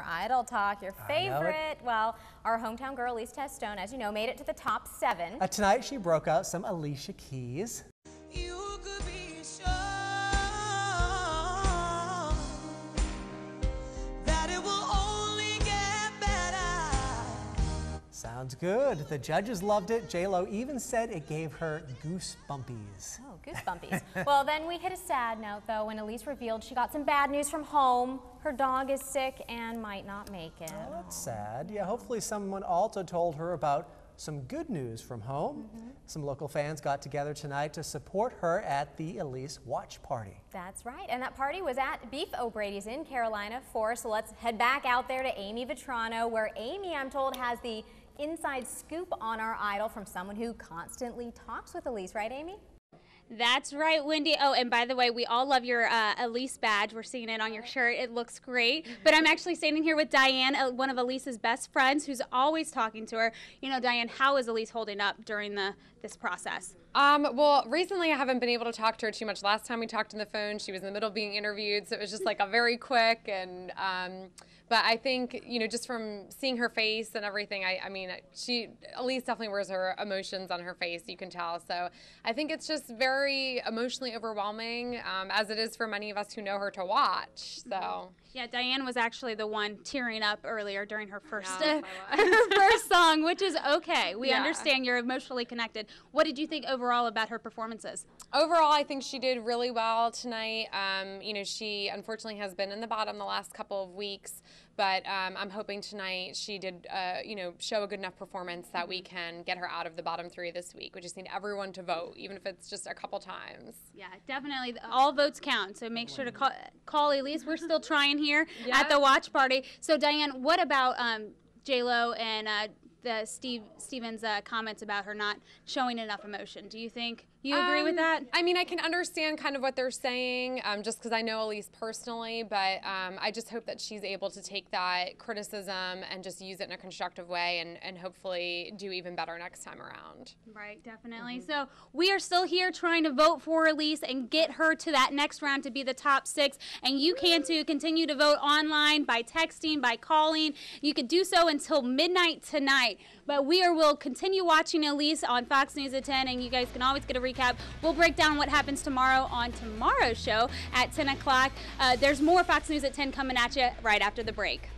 more Idol talk. Your favorite, well, our hometown girl, Elise Testone, as you know, made it to the top seven. Uh, tonight, she broke out some Alicia Keys. Sounds good. The judges loved it. J-Lo even said it gave her goosebumpies. Oh, goosebumpies. well, then we hit a sad note, though, when Elise revealed she got some bad news from home. Her dog is sick and might not make it. Oh, that's sad. Yeah, hopefully someone also told her about some good news from home. Mm -hmm. Some local fans got together tonight to support her at the Elise watch party. That's right, and that party was at Beef O'Brady's in Carolina Forest. So let's head back out there to Amy Vitrano, where Amy, I'm told, has the inside scoop on our idol from someone who constantly talks with Elise, right, Amy? That's right, Wendy. Oh, and by the way, we all love your uh, Elise badge. We're seeing it on your shirt. It looks great. But I'm actually standing here with Diane, uh, one of Elise's best friends, who's always talking to her. You know, Diane, how is Elise holding up during the this process? Um, well, recently I haven't been able to talk to her too much. Last time we talked on the phone, she was in the middle of being interviewed, so it was just like a very quick and. Um, but I think you know just from seeing her face and everything, I, I mean, she Elise definitely wears her emotions on her face. You can tell. So I think it's just very emotionally overwhelming, um, as it is for many of us who know her to watch. So yeah, Diane was actually the one tearing up earlier during her first yeah, uh, her first song, which is okay. We yeah. understand you're emotionally connected. What did you think overall about her performances? Overall, I think she did really well tonight. Um, you know, she unfortunately has been in the bottom the last couple of weeks, but um, I'm hoping tonight she did, uh, you know, show a good enough performance that we can get her out of the bottom three this week. We just need everyone to vote, even if it's just a couple times. Yeah, definitely. All votes count, so make sure to call, call Elise. We're still trying here yep. at the watch party. So, Diane, what about um, J Lo and uh, the Steve Stevens' uh, comments about her not showing enough emotion? Do you think you agree um, with that? I mean, I can understand kind of what they're saying, um, just because I know Elise personally, but um, I just hope that she's able to take that criticism and just use it in a constructive way, and, and hopefully do even better next time around. Right, definitely. Mm-hmm. So we are still here trying to vote for Elise and get her to that next round to be the top six, and you can too. Continue to vote online by texting, by calling. You could do so until midnight tonight. But we are, will continue watching Elise on Fox News at 10, and you guys can always get a recap. We'll break down what happens tomorrow on tomorrow's show at 10 o'clock. Uh, there's more Fox News at 10 coming at you right after the break.